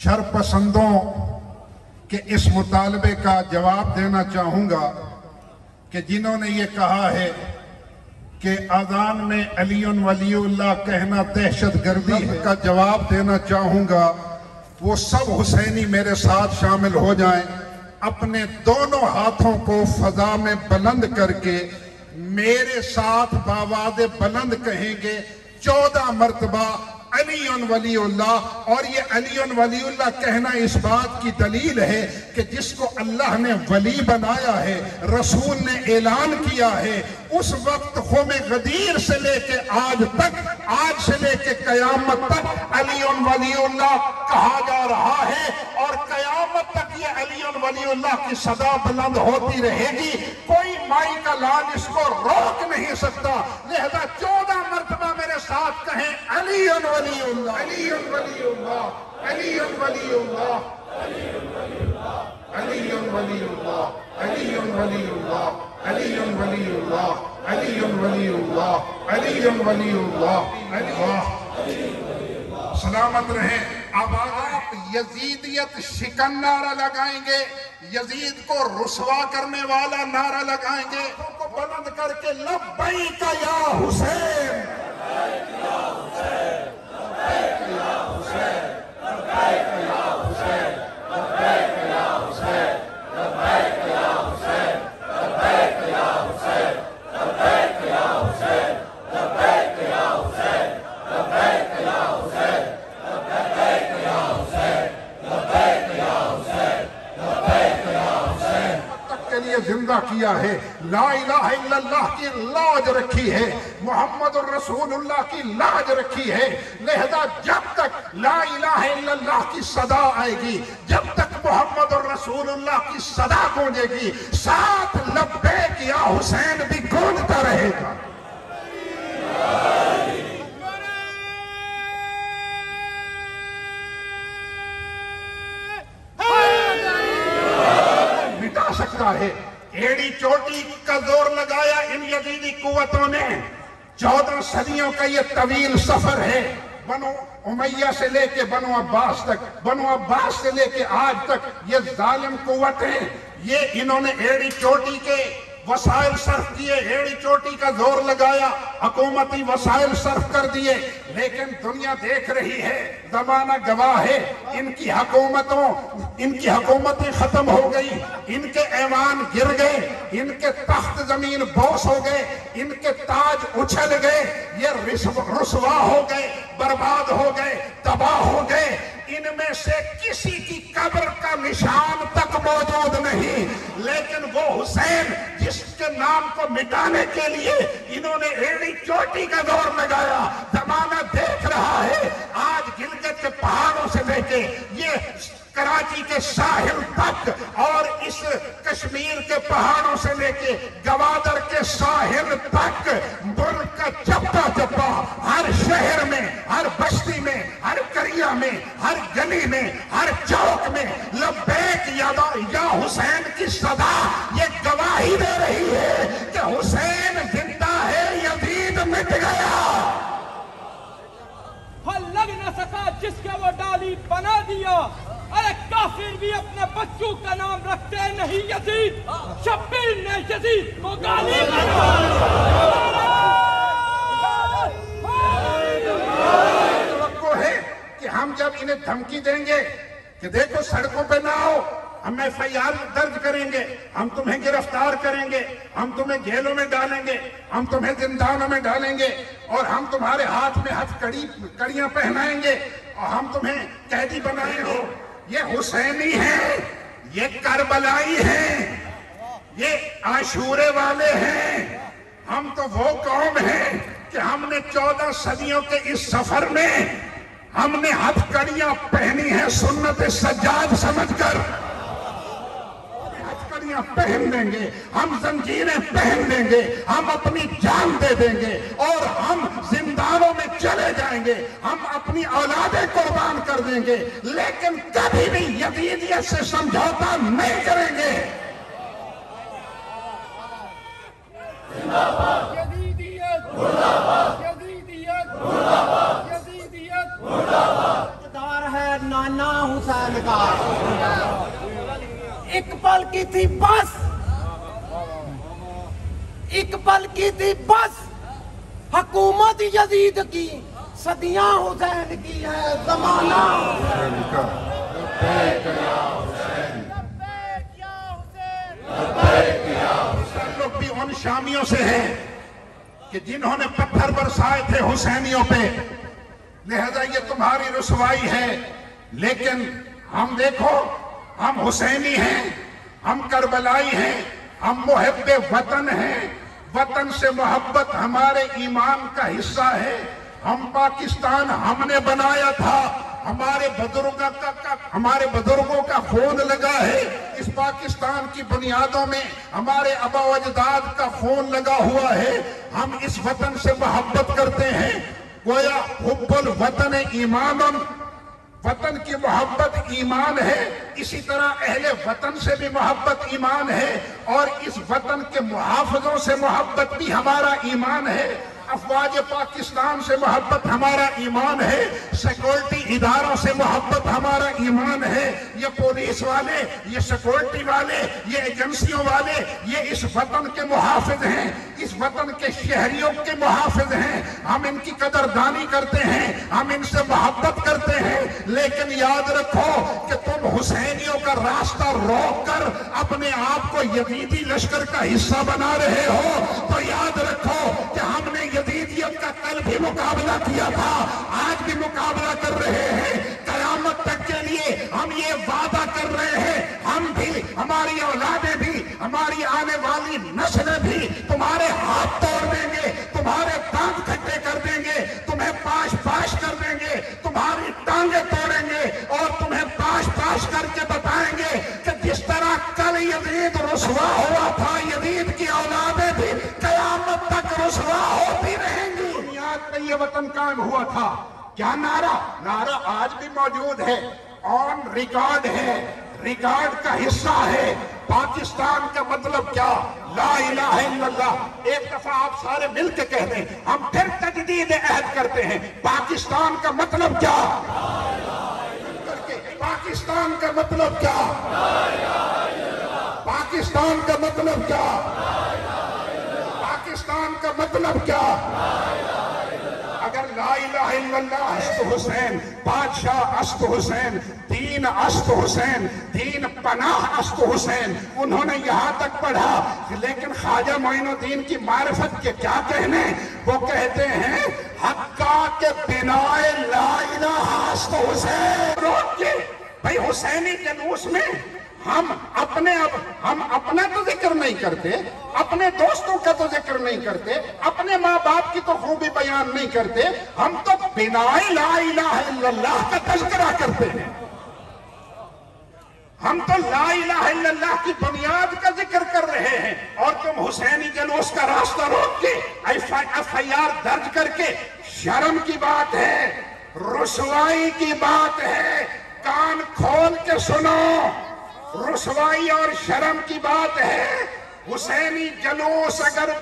शरपसंदों के इस मुतालबे का जवाब देना चाहूँगा कि जिन्होंने ये कहा है कि अजान में अली वलीउल्लाह कहना दहशत गर्दी का जवाब देना चाहूँगा, वो सब हुसैनी मेरे साथ शामिल हो जाएँ, अपने दोनों हाथों को फजा में बुलंद करके, मेरे साथ बावाद बुलंद कहेंगे, चौदह मरतबा अली वलीउल्लाह और ये अली वलीउल्लाह कहना इस बात की दलील है कि जिसको अल्लाह ने वली बनाया है, रसूल ने ऐलान किया है, उस वक्त होम गदीर से लेके आज तक, आज से लेके कयामत तक अली वलीउल्लाह कहा जा रहा है, और कयामत तक ये अली वलीउल्लाह की सदा बुलंद होती रहेगी। कोई माई का लाल इसको रोक नहीं सकता, लिहाजा चौदह साथ कहें अली वलीउल्लाह। अली वलीउल्लाह। अली वलीउल्लाह। अली वलीउल्लाह। अली अली वलीउल्लाह। अली सलामत रहे। अब आप यजीदियत शिकन नारा लगाएँगे। यजीद को रुसवा करने वाला नारा लगाएँगे। को बुलंद करके लब्बई का या हुसैन तक के लिए ज़िंदा किया है। ला इलाहा की लाज रखी है। मोहम्मद रसूलुल्लाह की लाज रखी है। लिहाजा जब तक ला इलाहा की सदा आएगी, जब तक मोहम्मद रसूलुल्लाह की सदा गूंजेगी, साथ लब्बैक या हुसैन भी गूंजता रहेगा। सकता है। एड़ी चोटी का ज़ोर लगाया इन यजीदी कुतों ने। चौदह सदियों का ये तवील सफ़र है। बनो उमैया से लेके बनो अब्बास तक, बनो अब्बास से लेके आज तक ये जालिम कुवतें ये इन्होंने एड़ी चोटी के वसाइल सर्फ किए एड़ी चोटी का ज़ोर लगाया हुकूमती वसाइल सर्फ कर दिए। लेकिन दुनिया देख रही है, जमाना गवाह है। इनकी हकूमतों, इनकी हुकूमतें खत्म हो गई। इनके ऐवान गिर गए, इनके तख्त ज़मीन बोस हो गए, इनके ताज उछल गए। ये रुसवा हो गए, बर्बाद हो गए, तबाह हो गए। इनमें से किसी की कब्र का निशान तक मौजूद नहीं। लेकिन वो हुसैन, जिसके नाम को मिटाने के लिए इन्होंने एड़ी चोटी का दौर लगाया जमाना देख रहा है। आज गिलगित के पहाड़ों से लेके ये कराची के साहिल तक और इस कश्मीर के पहाड़ों से लेके गवादर के साहिल तक हर में, हर गली में, हर चौक में, लब्बैक यादा, या हुसैन की सदा ये गवाही दे रही है कि हुसैन ज़िंदा है यजीद मिट गया। फल लग न सका जिसके वो डाली बना दिया। अरे काफिर भी अपने बच्चों का नाम रखते नहीं यजीद शब्बीर ने यजीद को गाली को है कि हम जब इन्हें धमकी देंगे कि देखो सड़कों पे ना आओ, हम एफ़ आई आर दर्ज करेंगे, हम तुम्हें गिरफ़्तार करेंगे, हम तुम्हें जेलों में डालेंगे, हम तुम्हें जिंदानों में डालेंगे, और हम तुम्हारे हाथ में हथकड़ी कड़ियाँ पहनाएँगे, और हम तुम्हें कैदी बनाएँगे। ये हुसैनी है, ये करबलाई है, ये आशूरे वाले हैं। हम तो वो कौम है कि हमने चौदह सदियों के इस सफ़र में हमने हथकड़ियाँ पहनी है सुन्नत सज्जाद समझकर। हथकड़ियाँ पहन देंगे हम जंजीरें पहन देंगे हम अपनी जान दे देंगे और हम जिंदानों में चले जाएँगे। हम अपनी औलादें कुर्बान कर देंगे, लेकिन कभी भी यदीदियत से समझौता नहीं करेंगे। यजीदियत जमाना हुसैन का। एक पल की थी बस। एक पल की थी बस। हकूमत यजीद की, सदियाँ हुसैन की है, जमाना हुसैन का। भी उन शामियों से है कि जिन्होंने पत्थर बरसाए थे हुसैनियों पे। लिहाजा ये तुम्हारी रसवाई है। लेकिन हम देखो हम हुसैनी हैं हम करबलाई हैं हम मुहब्बे वतन हैं। वतन से मोहब्बत हमारे ईमान का हिस्सा है। हम पाकिस्तान हमने बनाया था। हमारे बुज़ुर्गों का, का हमारे बुज़ुर्गों का खून लगा है। इस पाकिस्तान की बुनियादों में हमारे अबा अजदाद का खून लगा हुआ है। हम इस वतन से मोहब्बत करते हैं। गोया हुब्बुल वतन ईमान वतन की मोहब्बत ईमान है। इसी तरह अहले वतन से भी मोहब्बत ईमान है और इस वतन के मुहाफजों से मोहब्बत भी हमारा ईमान है। अफवाज पाकिस्तान से मोहब्बत हमारा ईमान है। सिक्योरिटी इदारों से मोहब्बत हमारा ईमान है। ये पुलिस वाले, ये सिक्योरिटी वाले, ये एजेंसियों वाले, ये इस वतन के मुहाफिज हैं। इस वतन के शहरियों के मुहाफिज हैं। हम इनकी कदरदानी करते हैं। हम इनसे मोहब्बत करते हैं। लेकिन याद रखो कि तुम हुसैनियों का रास्ता रोक कर अपने आप को यजीदी लश्कर का हिस्सा बना रहे हो। तो याद रखो कि हमने यजीदियत का कल भी मुकाबला किया था, आज भी मुकाबला कर रहे हैं। कयामत तक के लिए हम ये वादा कर रहे हैं, हम भी, हमारी औलादे भी, हमारी आने वाली नस्लें भी, तुम्हारे हाथ यजीद रुसवा हुआ था यजीद की औलादे भी कयामत तक रुसवा होती रहेंगी। बुनियाद ये वतन कायम हुआ था। क्या नारा? नारा आज भी मौजूद है, ऑन रिकॉर्ड है, रिकॉर्ड का हिस्सा है। पाकिस्तान का मतलब क्या? ला इल्लल्लाह। एक दफ़ा आप सारे मिलकर कह दें, हम फिर तजदीद अहद करते हैं। पाकिस्तान का मतलब क्या? पाकिस्तान का मतलब क्या? पाकिस्तान का मतलब क्या? पाकिस्तान का मतलब क्या? अगर ला इलाहा अस्त हुसैन, बादशाह अस्त हुसैन, दीन अस्त हुसैन, दीन पनाह अस्त हुसैन, उन्होंने यहाँ तक पढ़ा लेकिन ख्वाजा मोइनुद्दीन की मार्फत के क्या कहने? वो कहते हैं, हक्का के बिनाए ला अस्त हुसैन। रोक के, भाई हुसैनी जलूस में हम अपने अब, हम अपना तो ज़िक्र नहीं करते, अपने दोस्तों का तो ज़िक्र नहीं करते, अपने माँ बाप की तो खूबी बयान नहीं करते, हम तो बिना ला का तस्करा करते हैं। हम तो ला इलाहा की बुनियाद का ज़िक्र कर रहे हैं, और तुम हुसैनी जलूस का रास्ता रोक के एफ़ आई आर दर्ज करके, शर्म की बात है, रुसवाई की बात है, कान खोल के सुनो। रुसवाई और शर्म की बात है। हुसैनी जलूस अगर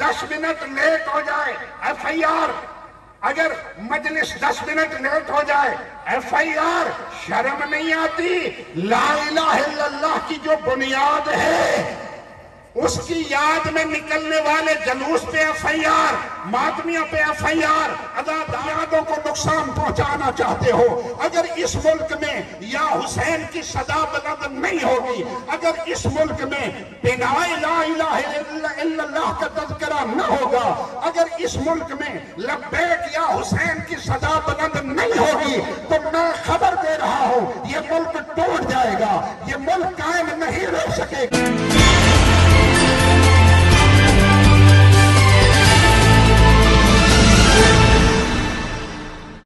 दस मिनट लेट हो जाए एफ़ आई आर अगर मजलिस दस मिनट लेट हो जाए एफ़ आई आर शर्म नहीं आती। ला इलाहा की जो बुनियाद है उसकी याद में निकलने वाले जलूस पे एफ़ आई आर मातमियों पे एफ़ आई आर अदादारों को नुकसान पहुंचाना चाहते हो। अगर इस मुल्क में या हुसैन की सदा बुलंद नहीं होगी, अगर इस मुल्क में बिना ला का तस्करा न होगा, अगर इस मुल्क में लब्बैक या हुसैन की सदा बुलंद नहीं होगी तो मैं खबर दे रहा हूँ, ये मुल्क टूट जाएगा, ये मुल्क कायम नहीं रह सकेगा।